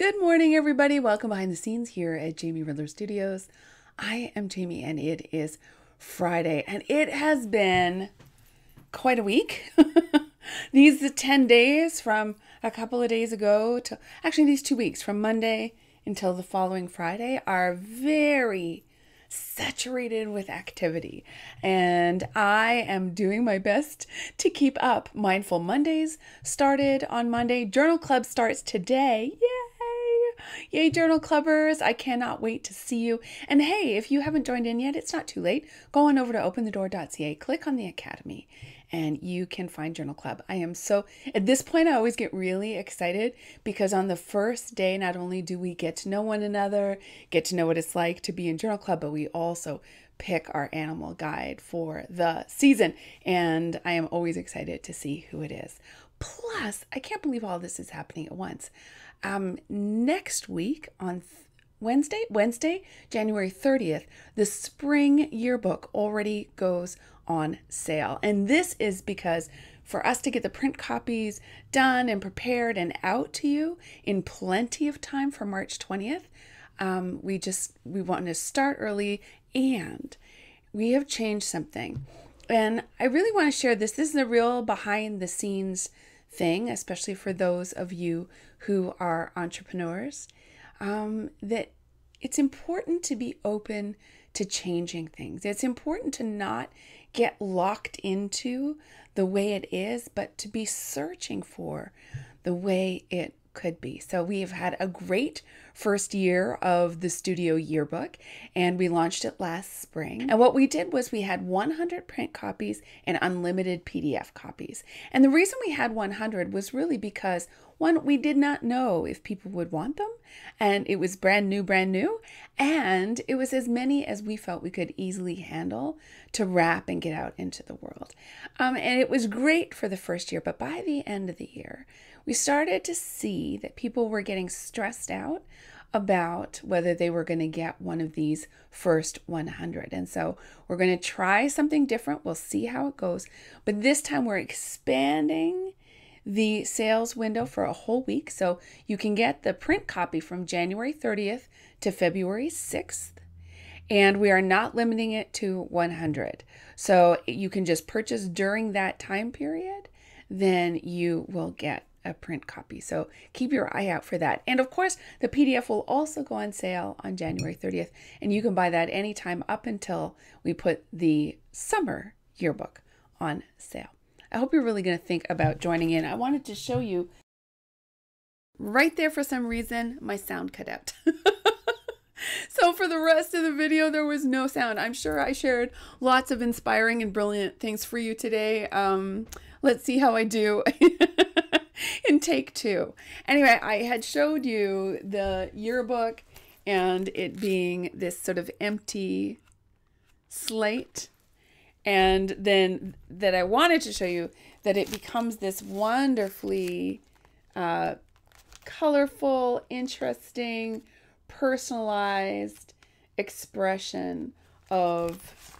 Good morning, everybody. Welcome behind the scenes here at Jamie Ridler Studios. I am Jamie, and it is Friday, and it has been quite a week. these 10 days from a couple of days ago to actually these two weeks from Monday until the following Friday are very saturated with activity. And I am doing my best to keep up. Mindful Mondays started on Monday. Journal Club starts today. Yay! Yay, Journal Clubbers. I cannot wait to see you. And hey, if you haven't joined in yet, it's not too late. Go on over to openthedoor.ca, click on the Academy, and you can find Journal Club. I am so, at this point, I always get really excited because on the first day, not only do we get to know one another, get to know what it's like to be in Journal Club, but we also pick our animal guide for the season. And I am always excited to see who it is. Plus, I can't believe all this is happening at once. Um, next week on Wednesday, Wednesday, January 30th, the spring yearbook already goes on sale. And this is because for us to get the print copies done and prepared and out to you in plenty of time for March 20th, um, we just we want to start early and we have changed something. And I really want to share this. This is a real behind the scenes thing, especially for those of you who are entrepreneurs, um, that it's important to be open to changing things. It's important to not get locked into the way it is, but to be searching for the way it could be. So we've had a great first year of the studio yearbook and we launched it last spring. And what we did was we had 100 print copies and unlimited PDF copies. And the reason we had 100 was really because one, we did not know if people would want them, and it was brand new, brand new, and it was as many as we felt we could easily handle to wrap and get out into the world. Um, and it was great for the first year, but by the end of the year, we started to see that people were getting stressed out about whether they were going to get one of these first 100. And so we're going to try something different. We'll see how it goes. But this time we're expanding the sales window for a whole week. So you can get the print copy from January 30th to February 6th. And we are not limiting it to 100. So you can just purchase during that time period, then you will get a print copy. So keep your eye out for that. And of course, the PDF will also go on sale on January 30th, and you can buy that anytime up until we put the summer yearbook on sale. I hope you're really going to think about joining in. I wanted to show you right there for some reason, my sound cut out. so for the rest of the video, there was no sound. I'm sure I shared lots of inspiring and brilliant things for you today. Um, let's see how I do in take two. Anyway, I had showed you the yearbook and it being this sort of empty slate and then that I wanted to show you that it becomes this wonderfully uh, colorful, interesting, personalized expression of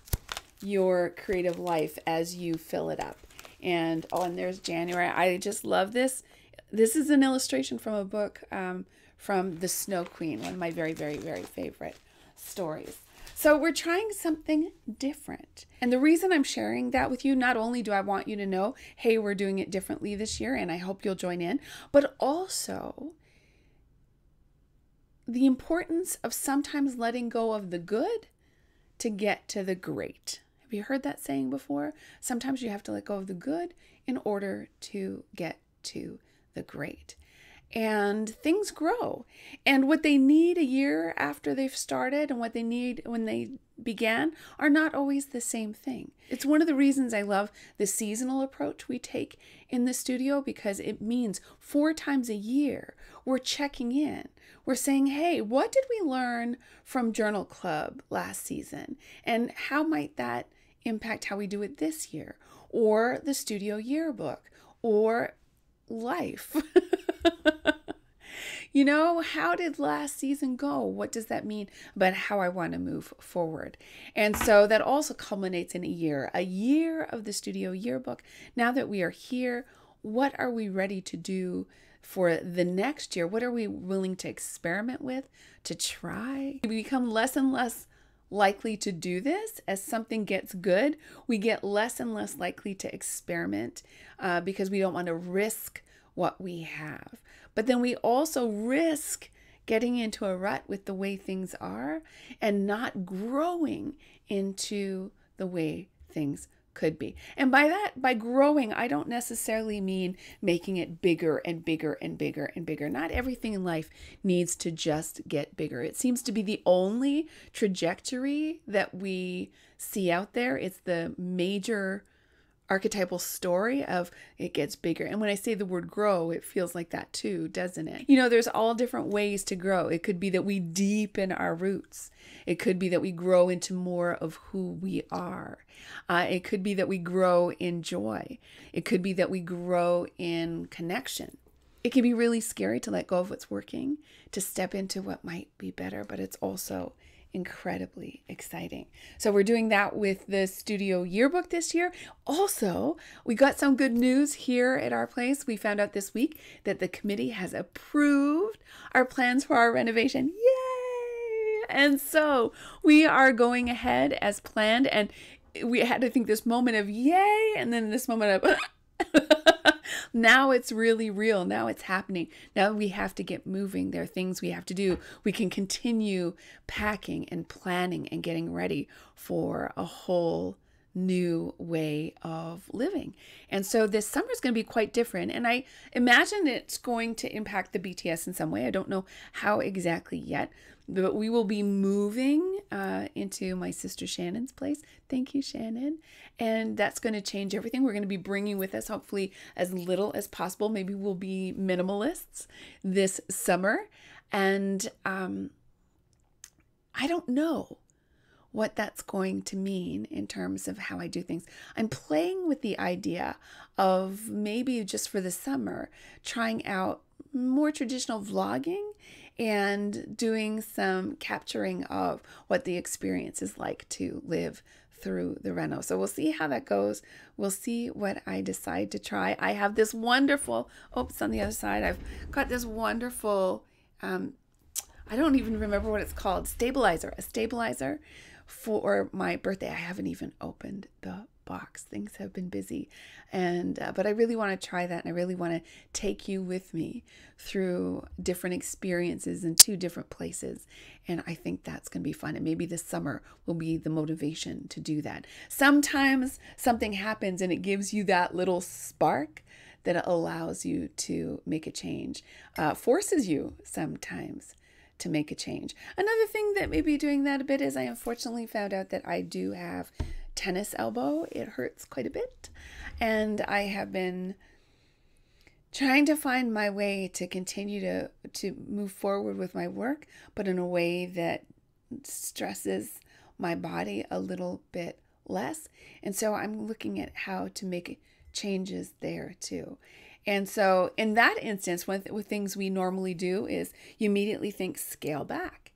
your creative life as you fill it up. And oh, and there's January. I just love this. This is an illustration from a book um, from The Snow Queen, one of my very, very, very favorite stories. So we're trying something different. And the reason I'm sharing that with you, not only do I want you to know, hey, we're doing it differently this year, and I hope you'll join in, but also the importance of sometimes letting go of the good to get to the great. Have you heard that saying before? Sometimes you have to let go of the good in order to get to the great and things grow. And what they need a year after they've started and what they need when they began are not always the same thing. It's one of the reasons I love the seasonal approach we take in the studio because it means four times a year we're checking in. We're saying, hey, what did we learn from Journal Club last season? And how might that impact how we do it this year? Or the studio yearbook? Or life? you know, how did last season go? What does that mean about how I want to move forward? And so that also culminates in a year, a year of the studio yearbook. Now that we are here, what are we ready to do for the next year? What are we willing to experiment with, to try? We become less and less likely to do this as something gets good. We get less and less likely to experiment uh, because we don't want to risk what we have. But then we also risk getting into a rut with the way things are and not growing into the way things could be. And by that, by growing, I don't necessarily mean making it bigger and bigger and bigger and bigger. Not everything in life needs to just get bigger. It seems to be the only trajectory that we see out there. It's the major archetypal story of it gets bigger. And when I say the word grow, it feels like that too, doesn't it? You know, there's all different ways to grow. It could be that we deepen our roots, it could be that we grow into more of who we are. Uh, it could be that we grow in joy, it could be that we grow in connection. It can be really scary to let go of what's working, to step into what might be better, but it's also incredibly exciting. So we're doing that with the studio yearbook this year. Also, we got some good news here at our place. We found out this week that the committee has approved our plans for our renovation. Yay! And so we are going ahead as planned and we had to think this moment of yay and then this moment of now it's really real. Now it's happening. Now we have to get moving. There are things we have to do. We can continue packing and planning and getting ready for a whole new way of living. And so this summer is going to be quite different. And I imagine it's going to impact the BTS in some way. I don't know how exactly yet, but we will be moving uh, into my sister Shannon's place. Thank you, Shannon. And that's going to change everything. We're going to be bringing with us, hopefully, as little as possible. Maybe we'll be minimalists this summer. And um, I don't know what that's going to mean in terms of how I do things. I'm playing with the idea of maybe just for the summer trying out more traditional vlogging and doing some capturing of what the experience is like to live through the reno. So we'll see how that goes. We'll see what I decide to try. I have this wonderful, oops, on the other side, I've got this wonderful, um, I don't even remember what it's called, stabilizer, a stabilizer for my birthday. I haven't even opened the box. Things have been busy, and uh, but I really want to try that, and I really want to take you with me through different experiences in two different places, and I think that's going to be fun. And maybe this summer will be the motivation to do that. Sometimes something happens, and it gives you that little spark that allows you to make a change, uh, forces you sometimes to make a change. Another thing that may be doing that a bit is I unfortunately found out that I do have tennis elbow. It hurts quite a bit. And I have been trying to find my way to continue to to move forward with my work, but in a way that stresses my body a little bit less. And so I'm looking at how to make changes there too. And so, in that instance, one of the things we normally do is you immediately think scale back.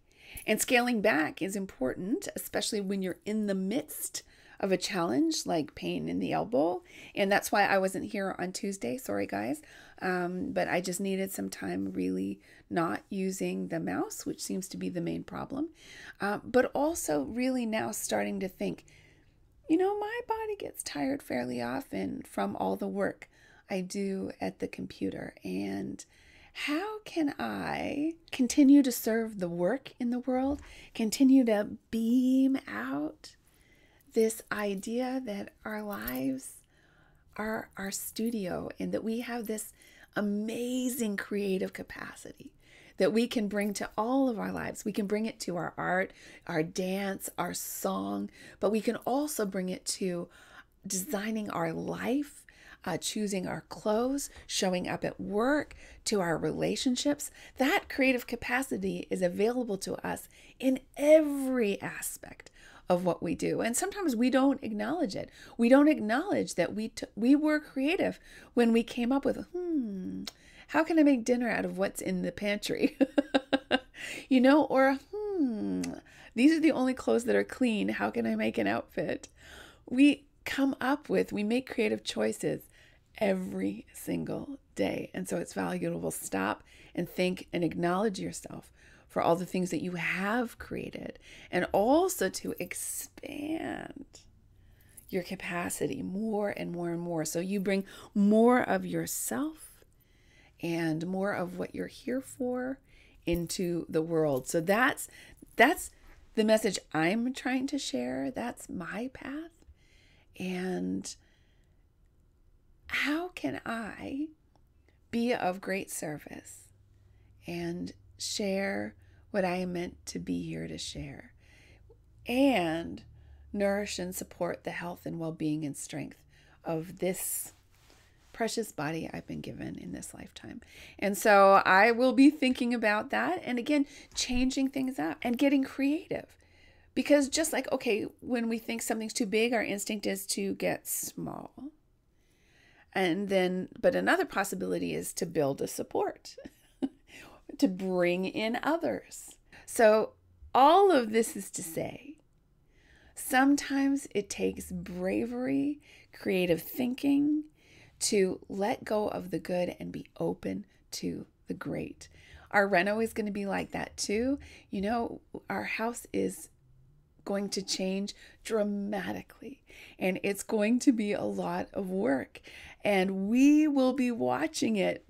And scaling back is important, especially when you're in the midst of a challenge like pain in the elbow. And that's why I wasn't here on Tuesday. Sorry, guys. Um, but I just needed some time really not using the mouse, which seems to be the main problem. Uh, but also, really now starting to think, you know, my body gets tired fairly often from all the work I do at the computer. And how can I continue to serve the work in the world, continue to beam out this idea that our lives are our studio and that we have this amazing creative capacity that we can bring to all of our lives. We can bring it to our art, our dance, our song, but we can also bring it to designing our life uh, choosing our clothes, showing up at work, to our relationships. That creative capacity is available to us in every aspect of what we do. And sometimes we don't acknowledge it. We don't acknowledge that we we were creative when we came up with, hmm, how can I make dinner out of what's in the pantry? you know, or hmm, these are the only clothes that are clean. How can I make an outfit? We come up with, we make creative choices every single day. And so it's valuable stop and think and acknowledge yourself for all the things that you have created and also to expand your capacity more and more and more. So you bring more of yourself and more of what you're here for into the world. So that's that's the message I'm trying to share. That's my path. And how can I be of great service and share what I am meant to be here to share and nourish and support the health and well being and strength of this precious body I've been given in this lifetime. And so I will be thinking about that and again, changing things up and getting creative. Because just like, okay, when we think something's too big, our instinct is to get small. And then, but another possibility is to build a support, to bring in others. So, all of this is to say, sometimes it takes bravery, creative thinking to let go of the good and be open to the great. Our reno is going to be like that too. You know, our house is going to change dramatically and it's going to be a lot of work. And we will be watching it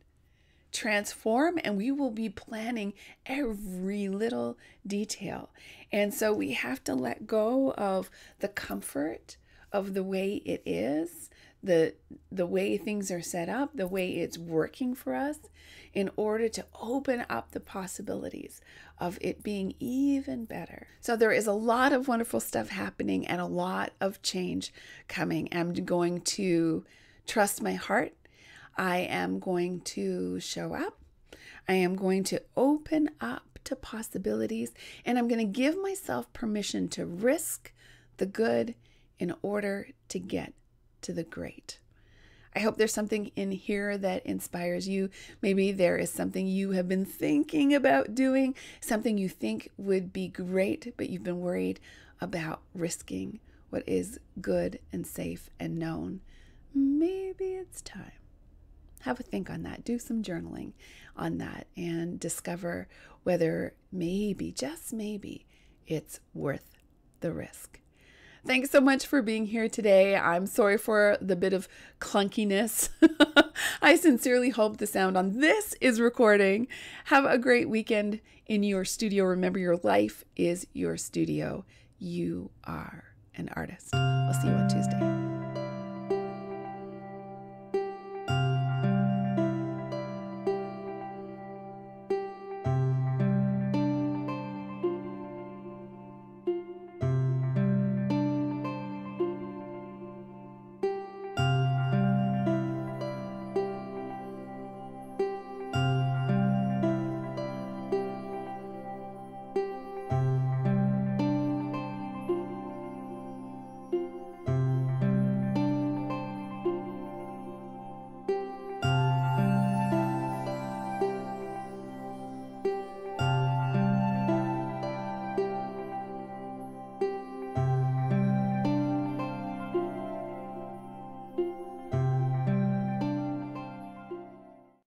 transform and we will be planning every little detail. And so we have to let go of the comfort of the way it is, the the way things are set up, the way it's working for us in order to open up the possibilities of it being even better. So there is a lot of wonderful stuff happening and a lot of change coming. I'm going to trust my heart. I am going to show up. I am going to open up to possibilities and I'm going to give myself permission to risk the good in order to get to the great. I hope there's something in here that inspires you. Maybe there is something you have been thinking about doing, something you think would be great, but you've been worried about risking what is good and safe and known. Maybe it's time. Have a think on that. Do some journaling on that and discover whether maybe, just maybe, it's worth the risk. Thanks so much for being here today. I'm sorry for the bit of clunkiness. I sincerely hope the sound on this is recording. Have a great weekend in your studio. Remember, your life is your studio. You are an artist. I'll see you on Tuesday.